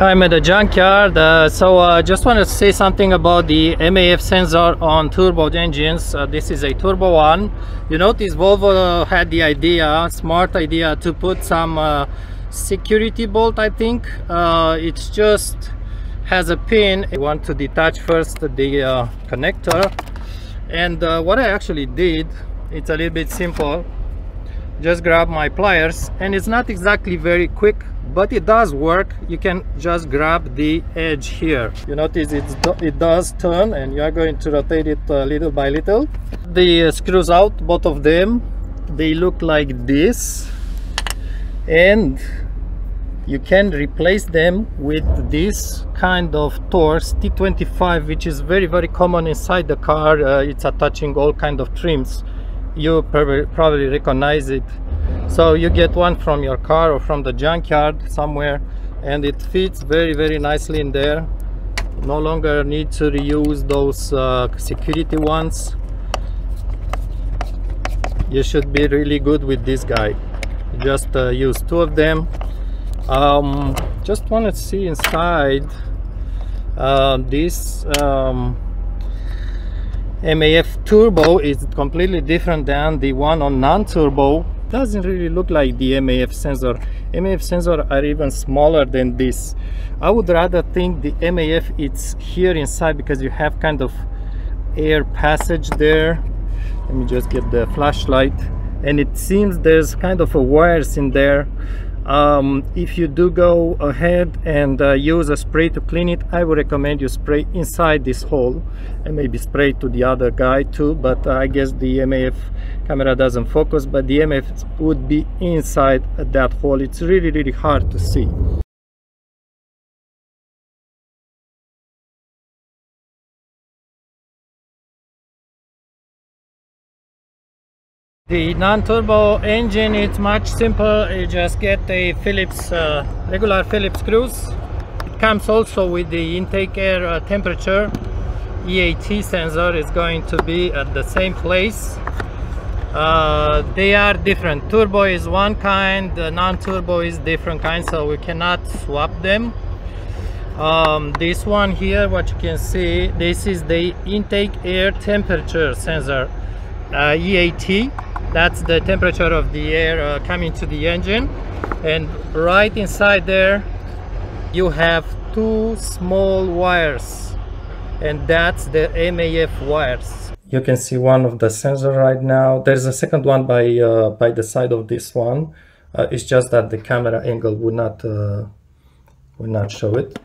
I'm at the junkyard, uh, so I uh, just wanted to say something about the MAF sensor on turbo engines. Uh, this is a turbo one. You notice Volvo had the idea, smart idea, to put some uh, security bolt, I think. Uh, it's just has a pin. I want to detach first the uh, connector. And what I actually did, it's a little bit simple. Just grab my pliers and it's not exactly very quick but it does work. You can just grab the edge here. You notice it's, it does turn and you are going to rotate it uh, little by little. The uh, screws out both of them they look like this and you can replace them with this kind of Torx T25 which is very very common inside the car. Uh, it's attaching all kind of trims you probably, probably recognize it. So you get one from your car or from the junkyard somewhere and it fits very very nicely in there. No longer need to reuse those uh, security ones. You should be really good with this guy. Just uh, use two of them. Um, just want to see inside uh, this um, MAF turbo is completely different than the one on non-turbo doesn't really look like the MAF sensor. MAF sensor are even smaller than this. I would rather think the MAF it's here inside because you have kind of air passage there. Let me just get the flashlight and it seems there's kind of a wires in there um, if you do go ahead and uh, use a spray to clean it I would recommend you spray inside this hole and maybe spray to the other guy too but uh, I guess the MAF camera doesn't focus but the MAF would be inside that hole. It's really really hard to see The non-turbo engine it's much simple. You just get a Phillips uh, regular Phillips screws. It comes also with the intake air uh, temperature. IAT sensor is going to be at the same place. Uh, they are different. Turbo is one kind, non-turbo is different kind, so we cannot swap them. Um, this one here, what you can see, this is the intake air temperature sensor, uh, IAT that's the temperature of the air uh, coming to the engine. And right inside there you have two small wires. And that's the MAF wires. You can see one of the sensor right now. There's a second one by uh, by the side of this one. Uh, it's just that the camera angle would not uh, would not show it